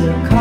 to come.